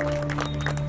you